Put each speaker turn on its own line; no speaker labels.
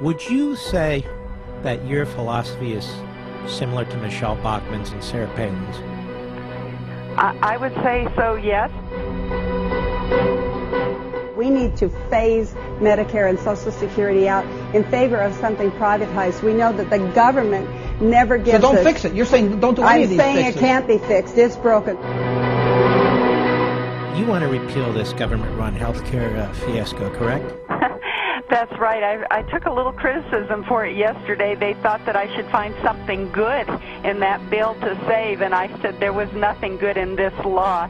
Would you say that your philosophy is similar to Michele Bachmann's and Sarah Palin's?
I, I would say so, yes.
We need to phase Medicare and Social Security out in favor of something privatized. We know that the government never gives
So don't
us-
fix it. You're saying don't do any
I'm
of these
saying
fixes.
it can't be fixed. It's broken.
You want to repeal this government-run healthcare uh, fiasco, correct?
That's right. I, I took a little criticism for it yesterday. They thought that I should find something good in that bill to save, and I said there was nothing good in this law.